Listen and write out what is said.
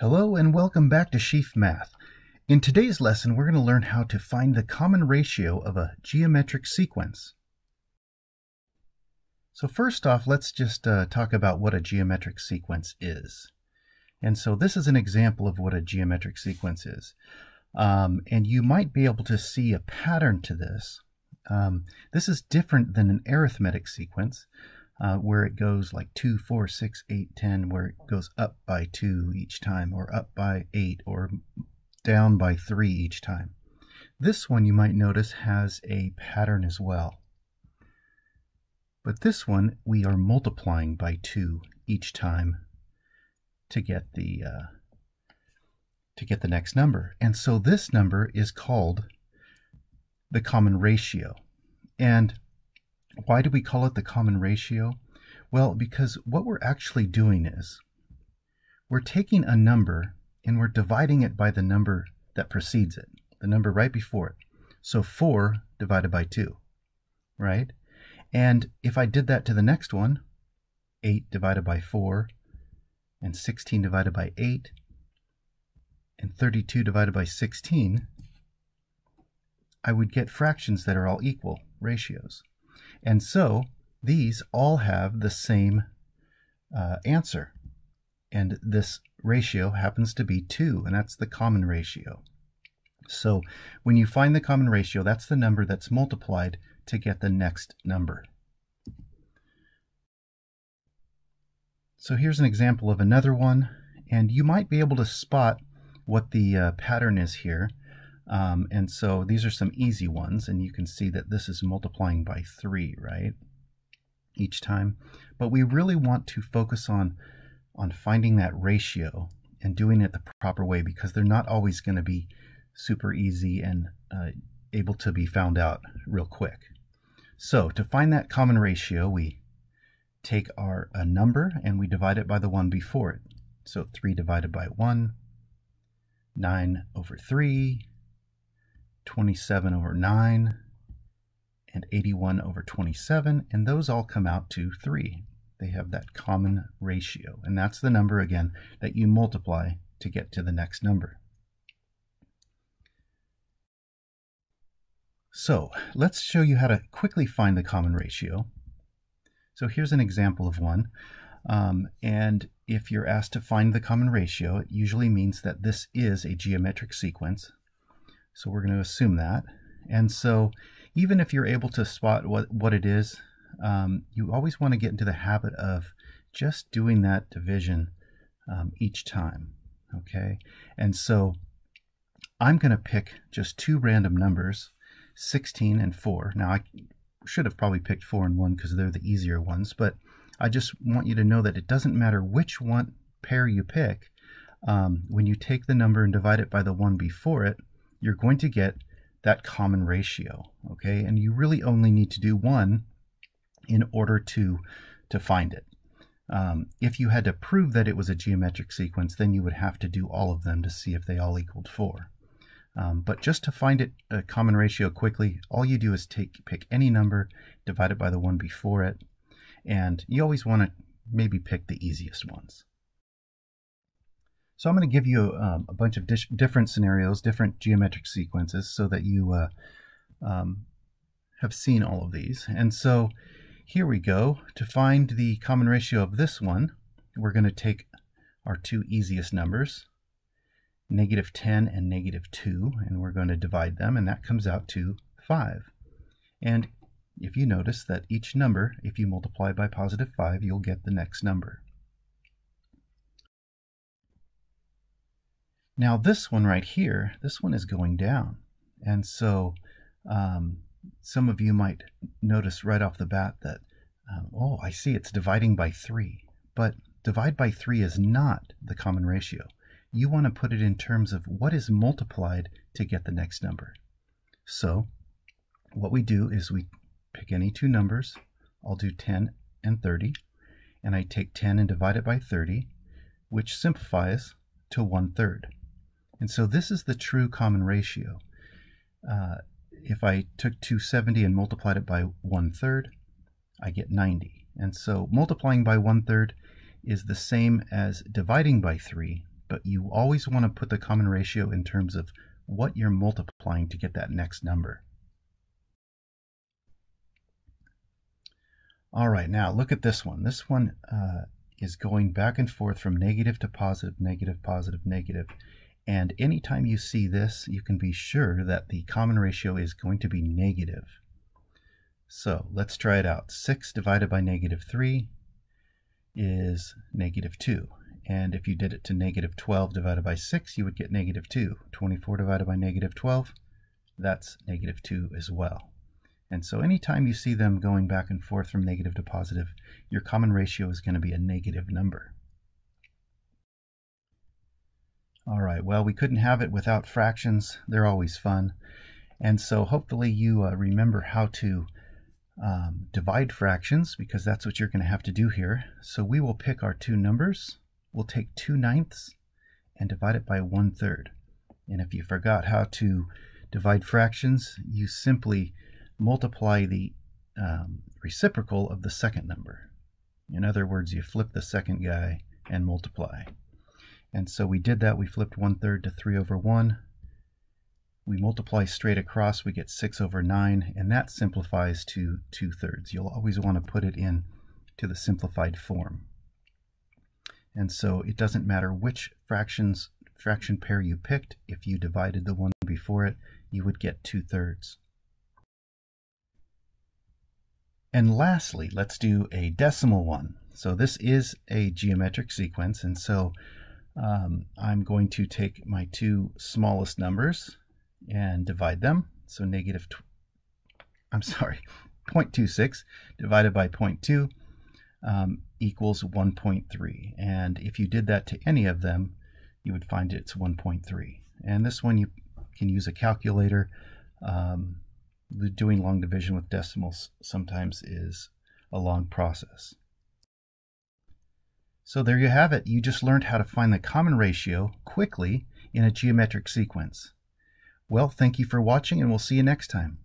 Hello and welcome back to Sheaff Math. In today's lesson, we're going to learn how to find the common ratio of a geometric sequence. So first off, let's just uh, talk about what a geometric sequence is. And so this is an example of what a geometric sequence is. Um, and you might be able to see a pattern to this. Um, this is different than an arithmetic sequence uh, where it goes like 2, 4, 6, 8, 10, where it goes up by 2 each time, or up by 8, or down by 3 each time. This one, you might notice, has a pattern as well. But this one, we are multiplying by 2 each time to get the uh, to get the next number. And so this number is called the common ratio. And why do we call it the common ratio? Well, because what we're actually doing is we're taking a number and we're dividing it by the number that precedes it, the number right before it. So 4 divided by 2, right? And if I did that to the next one, 8 divided by 4, and 16 divided by 8, and 32 divided by 16, I would get fractions that are all equal ratios. And so these all have the same uh, answer. And this ratio happens to be 2, and that's the common ratio. So when you find the common ratio, that's the number that's multiplied to get the next number. So here's an example of another one, and you might be able to spot what the uh, pattern is here. Um, and so these are some easy ones, and you can see that this is multiplying by 3, right, each time. But we really want to focus on, on finding that ratio and doing it the proper way because they're not always going to be super easy and uh, able to be found out real quick. So to find that common ratio, we take our a number and we divide it by the one before it. So 3 divided by 1, 9 over 3, 27 over 9, and 81 over 27, and those all come out to 3. They have that common ratio, and that's the number, again, that you multiply to get to the next number. So let's show you how to quickly find the common ratio. So here's an example of one. Um, and if you're asked to find the common ratio, it usually means that this is a geometric sequence. So we're going to assume that. And so even if you're able to spot what, what it is, um, you always want to get into the habit of just doing that division um, each time. Okay, and so I'm going to pick just two random numbers, 16 and 4. Now I should have probably picked 4 and 1 because they're the easier ones, but I just want you to know that it doesn't matter which one pair you pick. Um, when you take the number and divide it by the one before it, you're going to get that common ratio, okay? And you really only need to do one in order to, to find it. Um, if you had to prove that it was a geometric sequence, then you would have to do all of them to see if they all equaled 4. Um, but just to find it a common ratio quickly, all you do is take pick any number, divide it by the one before it, and you always want to maybe pick the easiest ones. So I'm going to give you um, a bunch of different scenarios, different geometric sequences, so that you uh, um, have seen all of these. And so here we go. To find the common ratio of this one, we're going to take our two easiest numbers, negative 10 and negative 2, and we're going to divide them, and that comes out to 5. And if you notice that each number, if you multiply by positive 5, you'll get the next number. Now this one right here, this one is going down. And so um, some of you might notice right off the bat that, um, oh, I see it's dividing by 3. But divide by 3 is not the common ratio. You want to put it in terms of what is multiplied to get the next number. So what we do is we pick any two numbers. I'll do 10 and 30. And I take 10 and divide it by 30, which simplifies to one third. And so this is the true common ratio. Uh, if I took 270 and multiplied it by one third, I get 90. And so multiplying by one third is the same as dividing by 3, but you always want to put the common ratio in terms of what you're multiplying to get that next number. All right, now look at this one. This one uh, is going back and forth from negative to positive, negative, positive, negative. And anytime you see this, you can be sure that the common ratio is going to be negative. So let's try it out. 6 divided by negative 3 is negative 2. And if you did it to negative 12 divided by 6, you would get negative 2. 24 divided by negative 12, that's negative 2 as well. And so anytime you see them going back and forth from negative to positive, your common ratio is going to be a negative number. All right, well, we couldn't have it without fractions. They're always fun. And so hopefully you uh, remember how to um, divide fractions because that's what you're going to have to do here. So we will pick our two numbers we'll take 2 ninths and divide it by 1 third. And if you forgot how to divide fractions, you simply multiply the um, reciprocal of the second number. In other words, you flip the second guy and multiply. And so we did that. We flipped 1 third to 3 over 1. We multiply straight across, we get 6 over 9, and that simplifies to 2 thirds. You'll always want to put it in to the simplified form. And so it doesn't matter which fractions fraction pair you picked. If you divided the one before it, you would get 2 thirds. And lastly, let's do a decimal one. So this is a geometric sequence, and so um, I'm going to take my two smallest numbers and divide them. So negative, I'm sorry, 0.26 divided by 0.2 um, equals 1.3. And if you did that to any of them, you would find it's 1.3. And this one you can use a calculator. Um, doing long division with decimals sometimes is a long process. So there you have it. You just learned how to find the common ratio quickly in a geometric sequence. Well, thank you for watching and we'll see you next time.